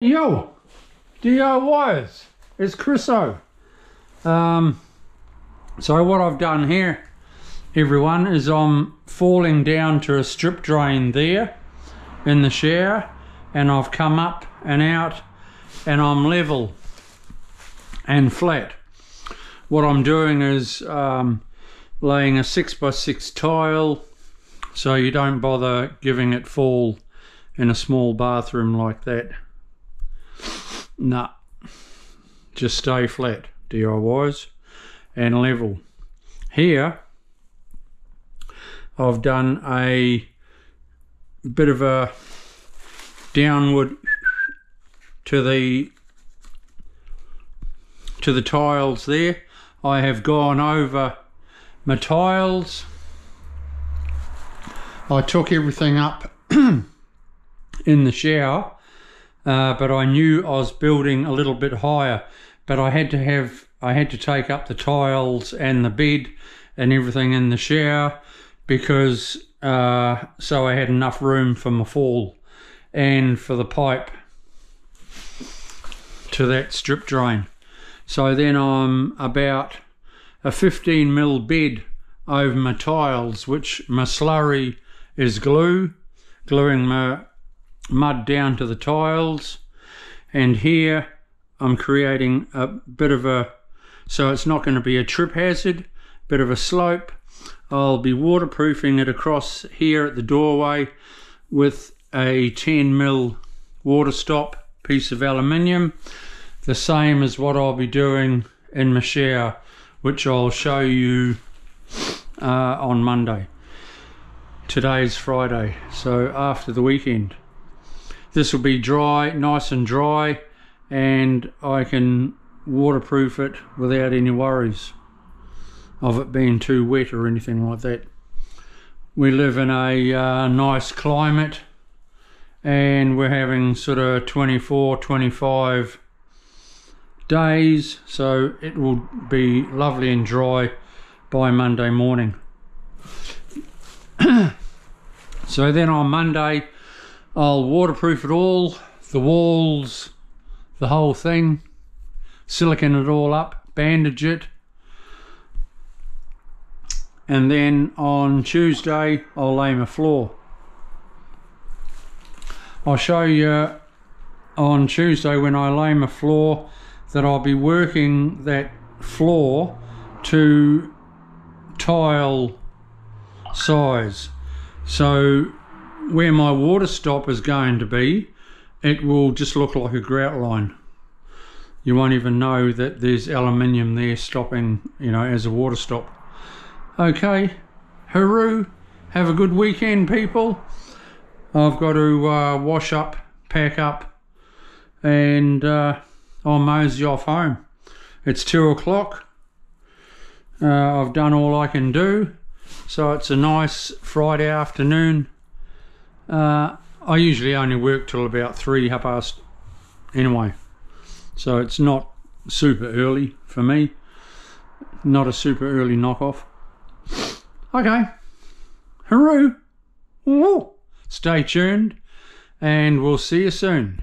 Yo, DIYers, it's Chriso. Um, so what I've done here, everyone, is I'm falling down to a strip drain there in the shower and I've come up and out and I'm level and flat. What I'm doing is um, laying a 6 by 6 tile so you don't bother giving it fall in a small bathroom like that. Nah, just stay flat, DIYs, and level. Here, I've done a bit of a downward to the to the tiles there. I have gone over my tiles. I took everything up in the shower uh, but I knew I was building a little bit higher. But I had to have I had to take up the tiles and the bed and everything in the shower because uh, so I had enough room for my fall and for the pipe to that strip drain. So then I'm about a 15 mil bed over my tiles which my slurry is glue gluing my mud down to the tiles and here I'm creating a bit of a so it's not going to be a trip hazard bit of a slope. I'll be waterproofing it across here at the doorway with a 10 mil water stop piece of aluminium the same as what I'll be doing in my shower which I'll show you uh, on Monday. Today's Friday so after the weekend this will be dry, nice and dry, and I can waterproof it without any worries of it being too wet or anything like that. We live in a uh, nice climate and we're having sort of 24, 25 days, so it will be lovely and dry by Monday morning. so then on Monday, I'll waterproof it all, the walls, the whole thing, silicon it all up, bandage it, and then on Tuesday I'll lay my floor. I'll show you on Tuesday when I lay my floor that I'll be working that floor to tile size. So where my water stop is going to be, it will just look like a grout line. You won't even know that there's aluminium there stopping, you know, as a water stop. Okay, hooroo, have a good weekend people. I've got to uh, wash up, pack up, and uh, I'll mosey off home. It's two o'clock. Uh, I've done all I can do. So it's a nice Friday afternoon uh, I usually only work till about three, half past anyway. So it's not super early for me. Not a super early knockoff. Okay. Hooroo. Stay tuned and we'll see you soon.